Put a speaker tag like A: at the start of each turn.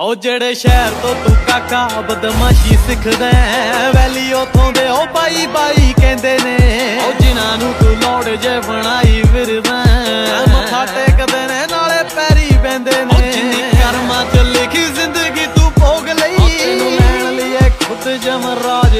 A: ਉਹ ਜਿਹੜੇ ਸ਼ਹਿਰ ਤੋਂ ਤੂੰ ਕਾਕਾ ਬਦਮਾਸ਼ੀ ਸਿੱਖਦਾ ਵੈਲੀ ਉਥੋਂ ਦੇ ਉਹ ਬਾਈ ਬਾਈ ਕਹਿੰਦੇ ਨੇ। ਉਹ ਜਿਨ੍ਹਾਂ ਨੂੰ ਤੂੰ ਲੋੜ ਜੇ ਬਣਾਈ ਫਿਰਦਾ ਮੱਥਾ ਟੇਕਦੇ ਨੇ ਨਾਲੇ ਪੈਰੀ ਬੈੰਦੇ ਨੇ। ਜਿੰਨੀ ਕਰਮਾਂ ਚ ਲਿਖੀ ਜ਼ਿੰਦਗੀ ਤੂੰ ਭੋਗ ਲਈ। ਤੈਨੂੰ ਲੈਣ ਲਈ ਖੁਦ ਜਮਰਾਜ